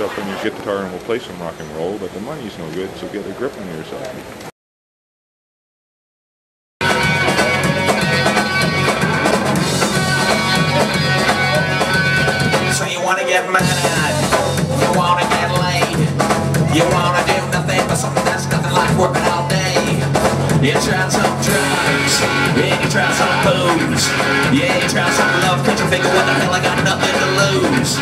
up on your guitar and will play some rock and roll, but the money's no good, so get a grip on yourself. So you wanna get mad? You wanna get laid? You wanna do nothing but something that's nothing like working all day? You try some drugs try some booze Yeah, try some love Cause you figure what the hell I got nothing to lose?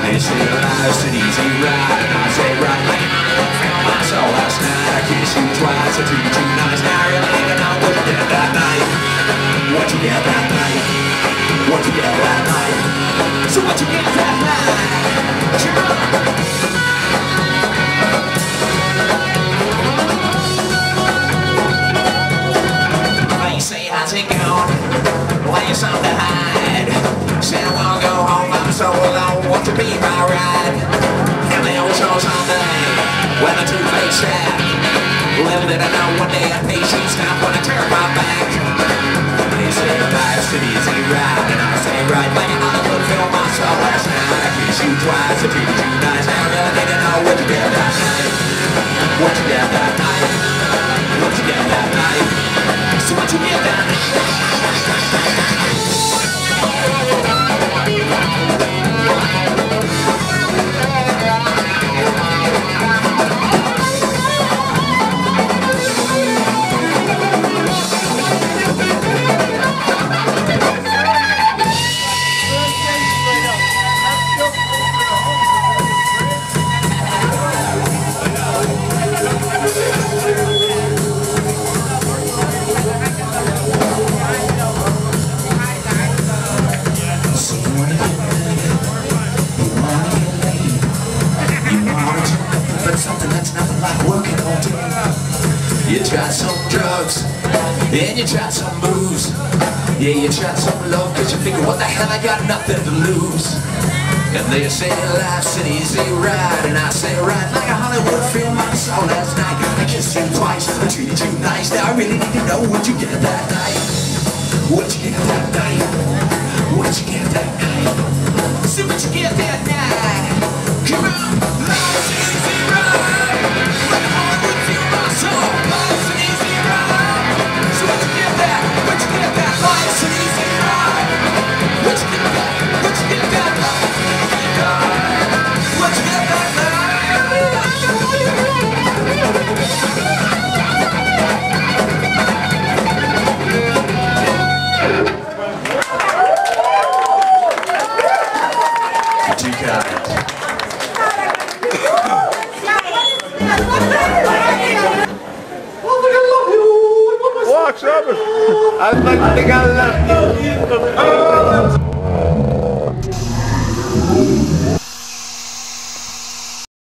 They say life's an easy ride I say right like I soul last night. I kissed you twice, I treated you nice Now I really don't know what you did that night. What you did that night? What you did that night? So what you get that night? Sure. So alone. Want to be my ride? And they always know someday when the two-faced step. Little did I know one day I'd face you stop when I turn my back. They say life's an easy ride, and I say right like I feel my soul last night. I kissed you twice, I treated you try some drugs, and you try some booze, yeah, you try some love, cause you figure what the hell, I got nothing to lose. And they say life's an easy ride, and I say right like a Hollywood film I saw last night. I kissed you twice, I treated you nice, now I really need to know what you get that night. What you get that night? Night? Too kind. Walks up. I like to think I love you.